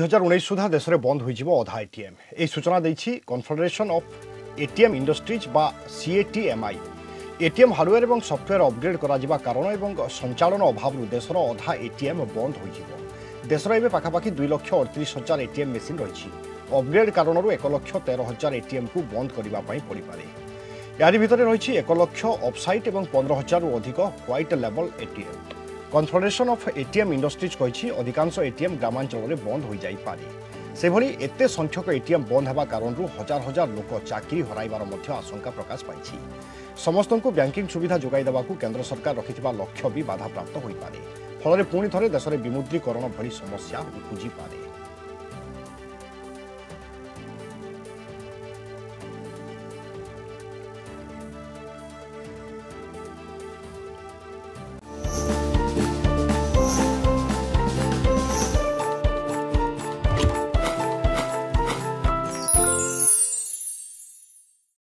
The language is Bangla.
হাজার উনিশ সুদ্ধা দেশের বন্ধ হয়ে অধা এটিএম এই সূচনা দিয়েছি কনফেডারেশন অফ এটিএম ইন্ডস্ট্রিজ বা সিএটিএমআই এটিএম হার্ডওয়্যার এবং সফটওয়্যার অপগ্রেড করা কারণ এবং সঞ্চালন অভাব দেশের অধা এটিএম বন্ধ হয়ে দেশের এবে পাখাপাখি দুই লক্ষ অড়তিশ হাজার এটিএম মেସିন রয়েছে। অপগ্রেড কারণর এক লক্ষ তের হাজার এটিএম কু বন্ধ করা পড়িপারে এর ভিতরে রয়েছে এক লক্ষ অফসাইট এবং পনেরো হাজারু অধিক white level ATM confederation of ATM industries কী অধিকাংশ এটিএম গ্রামাঞ্চলের বন্ধ হয়ে যাই পারে সেভাবে এত সংখ্যক এটিএম বন্ধ হওয়া কারণ হাজার হাজার লোক চাকরি হরাইবার আশঙ্কা প্রকাশ পাইছে। সমস্ত ব্যাঙ্কিং সুবিধা যোগাই দেওয়া কেন্দ্র সরকার রক্ষি লক্ষ্য বি বাধাপ্রাপ্ত হয়ে পড়ে ফলে পুঁথে দেশের বিমুদ্রীকরণ ভি সমস্যা উপুজি পড়ে